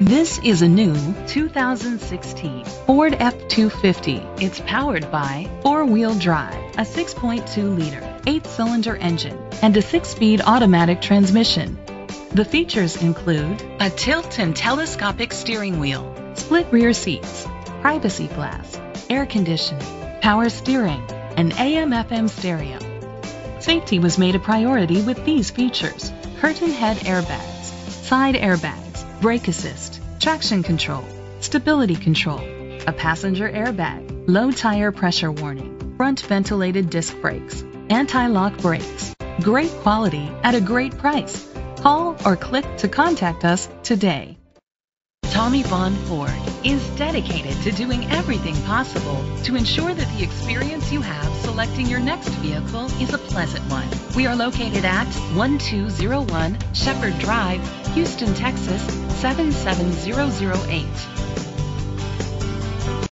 This is a new 2016 Ford F-250. It's powered by four-wheel drive, a 6.2-liter, eight-cylinder engine, and a six-speed automatic transmission. The features include a tilt and telescopic steering wheel, split rear seats, privacy glass, air conditioning, power steering, and AM/FM stereo. Safety was made a priority with these features: curtain head airbags, side airbags, brake assist, traction control, stability control, a passenger airbag, low tire pressure warning, front ventilated disc brakes, anti-lock brakes. Great quality at a great price. Call or click to contact us today. Tommie Vaughn Ford is dedicated to doing everything possible to ensure that the experience you have selecting your next vehicle is a pleasant one. We are located at 1201 Shepherd Drive, Houston, Texas 77008.